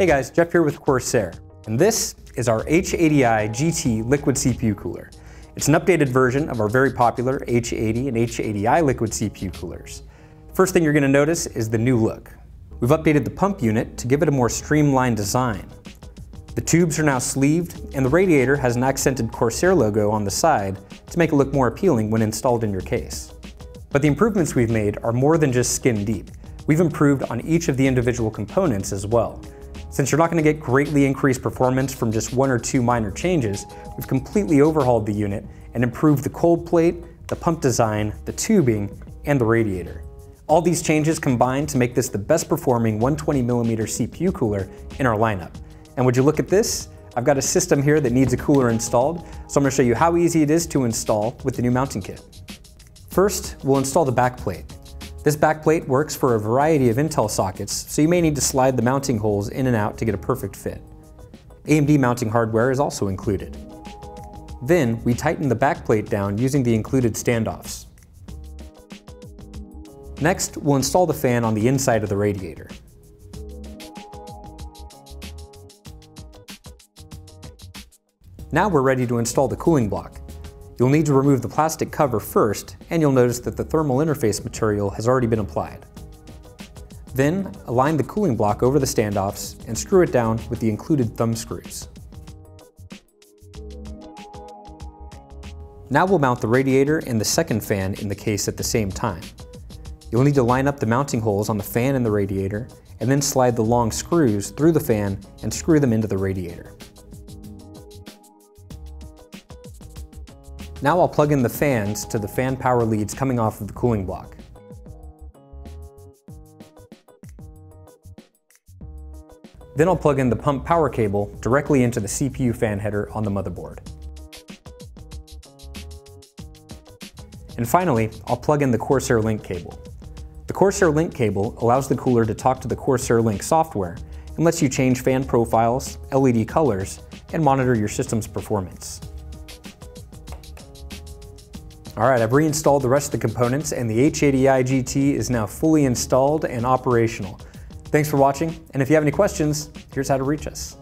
Hey guys, Jeff here with Corsair, and this is our H80i GT liquid CPU cooler. It's an updated version of our very popular H80 and H80i liquid CPU coolers. First thing you're going to notice is the new look. We've updated the pump unit to give it a more streamlined design. The tubes are now sleeved, and the radiator has an accented Corsair logo on the side to make it look more appealing when installed in your case. But the improvements we've made are more than just skin deep. We've improved on each of the individual components as well. Since you're not going to get greatly increased performance from just one or two minor changes, we've completely overhauled the unit and improved the cold plate, the pump design, the tubing, and the radiator. All these changes combine to make this the best performing 120mm CPU cooler in our lineup. And would you look at this? I've got a system here that needs a cooler installed, so I'm going to show you how easy it is to install with the new mounting kit. First, we'll install the backplate. This backplate works for a variety of Intel sockets, so you may need to slide the mounting holes in and out to get a perfect fit. AMD mounting hardware is also included. Then, we tighten the backplate down using the included standoffs. Next, we'll install the fan on the inside of the radiator. Now we're ready to install the cooling block. You'll need to remove the plastic cover first, and you'll notice that the thermal interface material has already been applied. Then, align the cooling block over the standoffs and screw it down with the included thumb screws. Now we'll mount the radiator and the second fan in the case at the same time. You'll need to line up the mounting holes on the fan and the radiator, and then slide the long screws through the fan and screw them into the radiator. Now I'll plug in the fans to the fan power leads coming off of the cooling block. Then I'll plug in the pump power cable directly into the CPU fan header on the motherboard. And finally, I'll plug in the Corsair Link cable. The Corsair Link cable allows the cooler to talk to the Corsair Link software and lets you change fan profiles, LED colors, and monitor your system's performance. All right, I've reinstalled the rest of the components and the H80i GT is now fully installed and operational. Thanks for watching, and if you have any questions, here's how to reach us.